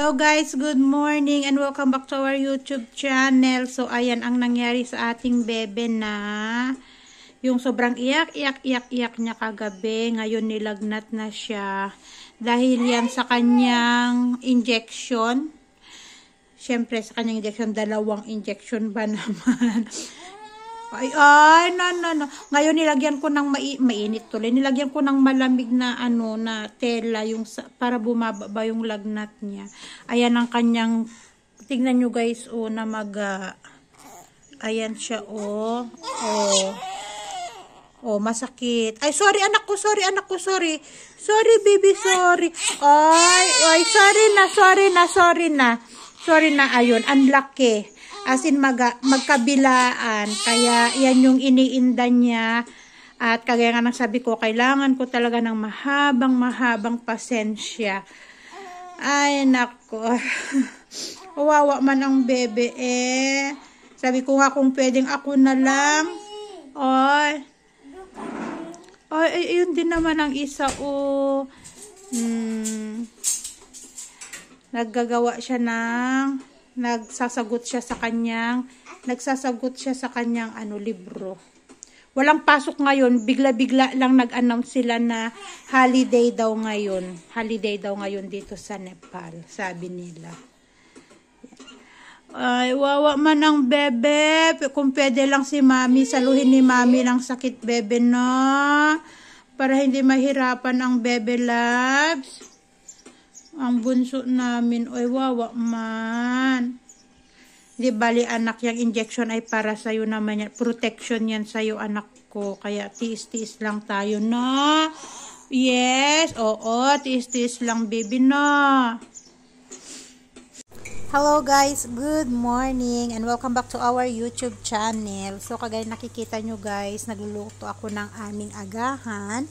Hello guys, good morning and welcome back to our YouTube channel. So ayan ang nangyari sa ating bebe na yung sobrang iyak, iyak, iyak, iyak niya kagabi. Ngayon nilagnat na siya dahil yan sa kanyang injection. Siyempre sa kanyang injection, dalawang injection ba naman? Ay, ay, no, no, no. Ngayon nilagyan ko ng mai mainit tuloy. Nilagyan ko ng malamig na ano na tela yung para bumaba yung lagnat niya. Ayan ang kanyang tingnan nyo guys oh na mag uh, ayan siya oh. Oh. Oh, masakit. Ay, sorry anak ko, sorry anak ko, sorry. Sorry baby, sorry. Ay, ay, sorry na, sorry na, sorry na. Sorry na, ayun, unlucky as in mag, magkabilaan. Kaya yan yung iniinda niya. At kagaya nga sabi ko, kailangan ko talaga ng mahabang mahabang pasensya. Ay, nako. Wawa man ang bebe eh. Sabi ko nga kung pwedeng ako na lang. Ay, ay yun din naman ang isa. Oh. Hmm. Naggagawa siya ng nagsasagot siya sa kanyang nagsasagot siya sa kanyang ano libro. Walang pasok ngayon, bigla-bigla lang nag-announce sila na holiday daw ngayon. Holiday daw ngayon dito sa Nepal, sabi nila. Ay, wawa man ang bebe. Kung pwede lang si mami, saluhin ni mami ng sakit bebe na. Para hindi mahirapan ang bebe loves. Ang bunso namin, oy wawa man. Di bali anak, yung injection ay para sa'yo naman yan. Protection yan sa'yo anak ko. Kaya tiis-tiis lang tayo na. Yes, oo, tiis-tiis lang baby na. Hello guys, good morning and welcome back to our YouTube channel. So kagaya nakikita nyo guys, nagluluto ako ng aming agahan.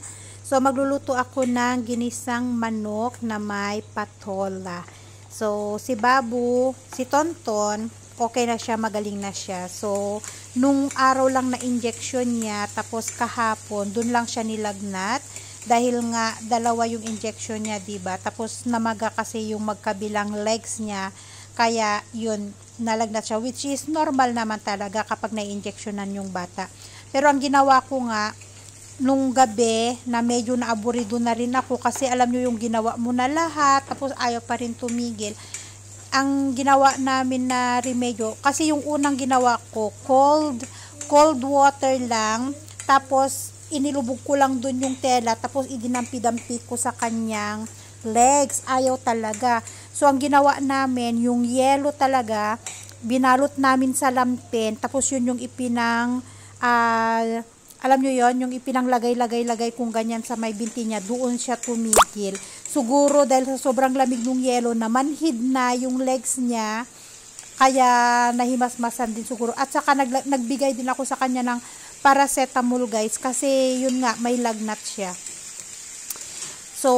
So, magluluto ako ng ginisang manok na may patola. So, si Babu, si Tonton, okay na siya, magaling na siya. So, nung araw lang na injection niya, tapos kahapon, dun lang siya nilagnat. Dahil nga, dalawa yung injection niya, ba diba? Tapos, namaga kasi yung magkabilang legs niya. Kaya, yun, nalagnat siya. Which is normal naman talaga kapag na-injectionan yung bata. Pero ang ginawa ko nga, nung gabi na medyo naaburido na rin ako kasi alam nyo yung ginawa mo na lahat tapos ayaw pa rin tumigil. Ang ginawa namin na remedyo kasi yung unang ginawa ko cold cold water lang tapos inilubog ko lang dun yung tela tapos idinampi-dampi ko sa kanyang legs. Ayaw talaga. So ang ginawa namin yung yelo talaga binalot namin sa lampin tapos yun yung ipinang uh, alam nyo yon yung ipinanglagay-lagay-lagay kung ganyan sa may binti niya, doon siya tumigil. Siguro dahil sa sobrang lamig ng yelo na manhid na yung legs niya, kaya nahimasmasan din siguro. At saka nag, nagbigay din ako sa kanya ng paracetamol guys, kasi yun nga, may lagnat siya. So,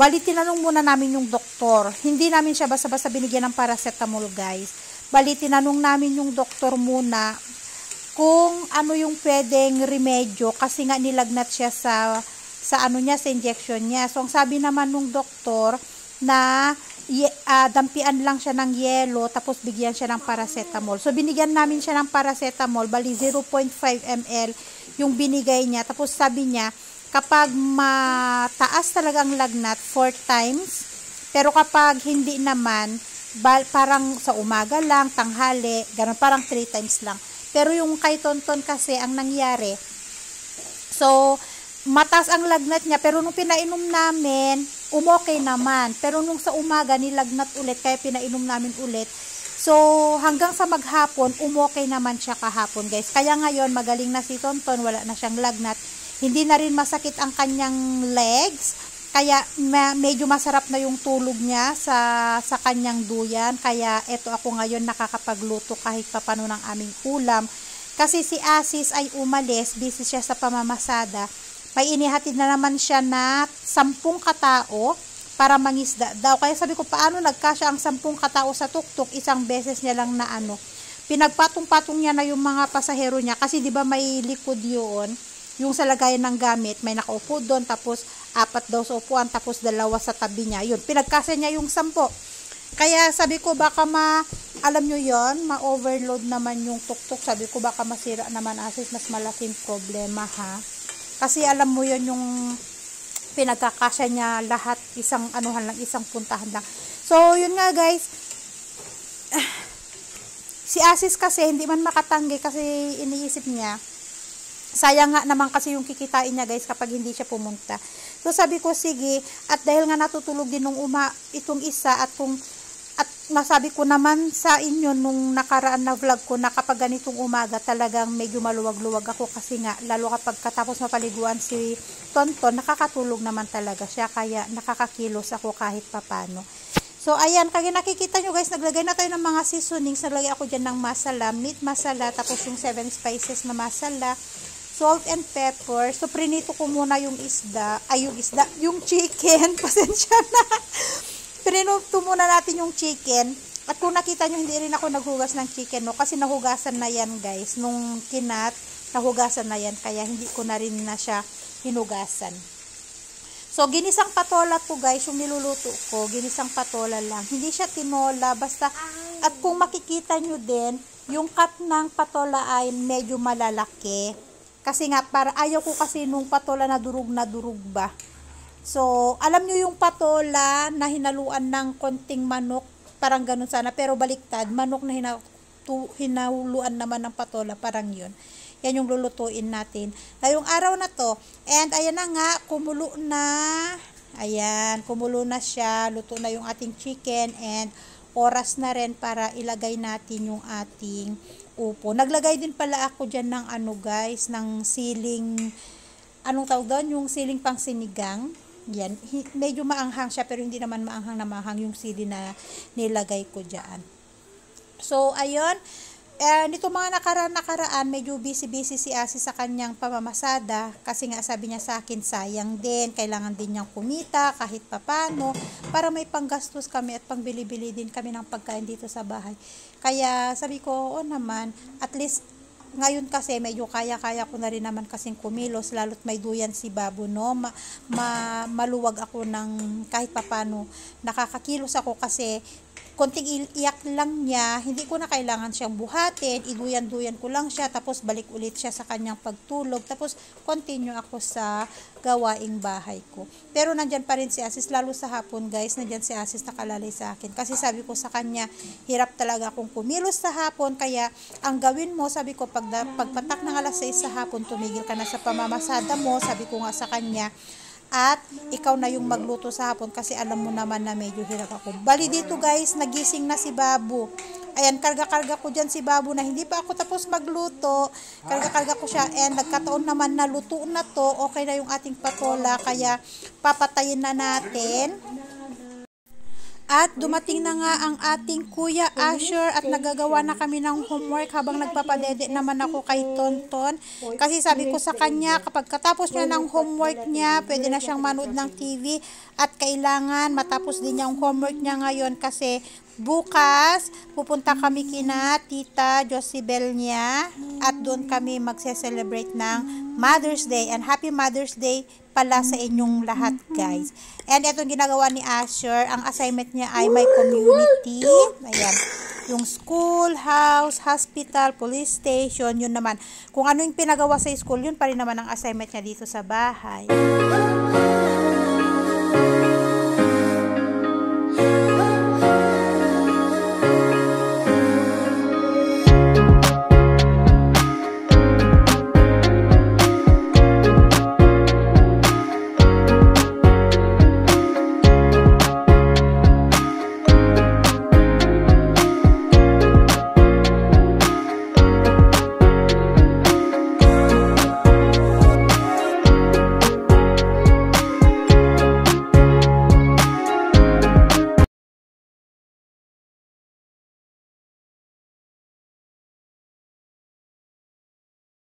bali tinanong muna namin yung doktor. Hindi namin siya basta-basta binigyan ng paracetamol guys. Bali tinanong namin yung doktor muna kung ano yung pwedeng remedyo kasi nga nilagnat siya sa sa ano niya sa injection niya. So ang sabi naman nung doktor na uh, dampian lang siya ng yelo tapos bigyan siya ng paracetamol. So binigyan namin siya ng paracetamol bali 0.5 ml yung binigay niya. Tapos sabi niya kapag mataas talagang lagnat 4 times pero kapag hindi naman bal, parang sa umaga lang, tanghali, ganun parang 3 times lang pero yung kay Tonton kasi, ang nangyari, so, matas ang lagnat niya, pero nung pinainom namin, umokay naman. Pero nung sa umaga, nilagnat ulit, kaya pinainom namin ulit. So, hanggang sa maghapon, umokay naman siya kahapon, guys. Kaya ngayon, magaling na si Tonton, wala na siyang lagnat. Hindi na rin masakit ang kanyang legs. Kaya medyo masarap na yung tulog niya sa sa kanyang duyan. Kaya eto ako ngayon nakakapagluto kahit papano ng aming ulam. Kasi si Asis ay umalis, busy siya sa pamamasada. May inihatid na naman siya na sampung katao para mangisda daw. Kaya sabi ko, paano nagkasya ang sampung katao sa tuktok, isang beses niya lang na ano. Pinagpatong-patong niya na yung mga pasahero niya kasi 'di ba may likod 'yon yung sa lagayan ng gamit, may nakaupo doon, tapos apat daw sa upuan, tapos dalawa sa tabi niya. Yun, pinagkasa niya yung sampo. Kaya sabi ko baka ma alam nyo yon ma-overload naman yung tuktok. Sabi ko baka masira naman asis, mas malaking problema ha. Kasi alam mo yon yung pinagkakasya niya lahat, isang anuhan lang, isang puntahan lang. So, yun nga guys, si Asis kasi hindi man makatanggi kasi iniisip niya, sayang nga naman kasi yung kikitain niya guys kapag hindi siya pumunta. So sabi ko sige at dahil nga natutulog din nung uma itong isa at kung at nasabi ko naman sa inyo nung nakaraan na vlog ko na kapag ganitong umaga talagang medyo maluwag-luwag ako kasi nga lalo kapag katapos mapaliguan si Tonton nakakatulog naman talaga siya kaya nakakakilos ako kahit papano. So ayan, kaya nakikita nyo guys, naglagay na tayo ng mga seasonings. Naglagay ako dyan ng masala, meat masala, tapos yung 7 spices na masala, salt and pepper. So prinito ko muna yung isda, ay yung isda, yung chicken. Pasensya na. Pinuto muna natin yung chicken. At kung nakita nyo, hindi rin ako naghugas ng chicken, no? Kasi nahugasan na yan, guys. Nung kinat, nahugasan na yan. Kaya hindi ko na rin na siya hinugasan. So, ginisang patola po, guys, yung niluluto ko. Ginisang patola lang. Hindi siya tinola. Basta, at kung makikita nyo din, yung cut ng patola ay medyo malalaki. Kasi nga, para ayaw ko kasi nung patola na durug na durug ba. So, alam nyo yung patola na hinaluan ng konting manok, parang ganun sana, pero baliktad, manok na hina, tu, hinahuluan naman ng patola, parang yun. Yan yung lulutuin natin. Ngayong araw na to, and ayan na nga, kumulo na, ayan, kumulo na siya, luto na yung ating chicken, and oras na rin para ilagay natin yung ating upo. Naglagay din pala ako dyan ng ano guys, ng siling, anong tawag doon? Yung siling pang sinigang yan, medyo maanghang siya pero hindi naman maanghang na maanghang yung sili na nilagay ko diyan. So, ayun. Eh, nito mga nakaraan-nakaraan, medyo busy-busy si Asi sa kanyang pamamasada kasi nga sabi niya sa akin, sayang din, kailangan din niyang kumita kahit papano para may panggastos kami at pangbili-bili din kami ng pagkain dito sa bahay. Kaya sabi ko, oo naman, at least ngayon kasi medyo kaya-kaya ko na rin naman kasing kumilos lalo't may duyan si Babu no ma, ma, maluwag ako ng kahit papano nakakakilos ako kasi konting iyak lang niya, hindi ko na kailangan siyang buhatin, iduyan-duyan ko lang siya, tapos balik ulit siya sa kanyang pagtulog, tapos continue ako sa gawaing bahay ko. Pero nandyan pa rin si Asis, lalo sa hapon guys, nandyan si Asis nakalalay sa akin. Kasi sabi ko sa kanya, hirap talaga akong kumilos sa hapon, kaya ang gawin mo, sabi ko, pag, pagpatak ng alas 6 sa hapon, tumigil ka na sa pamamasada mo, sabi ko nga sa kanya, at ikaw na yung magluto sa hapon kasi alam mo naman na medyo hirap ako. Bali dito guys, nagising na si Babu. Ayan, karga-karga ko dyan si Babu na hindi pa ako tapos magluto. Karga-karga ko siya and nagkataon naman na luto na to. Okay na yung ating patola kaya papatayin na natin. At dumating na nga ang ating Kuya Asher at nagagawa na kami ng homework habang nagpapadede naman ako kay Tonton. Kasi sabi ko sa kanya, kapag katapos niya ng homework niya, pwede na siyang manood ng TV at kailangan matapos din ang homework niya ngayon kasi bukas pupunta kami kina Tita Josibel niya. At doon kami magse-celebrate ng Mother's Day. And Happy Mother's Day pala sa inyong lahat guys. And itong ginagawa ni Asher, ang assignment niya ay may community. Ayan. Yung school, house, hospital, police station, yun naman. Kung ano yung pinagawa sa school, yun pa rin naman ang assignment niya dito sa bahay.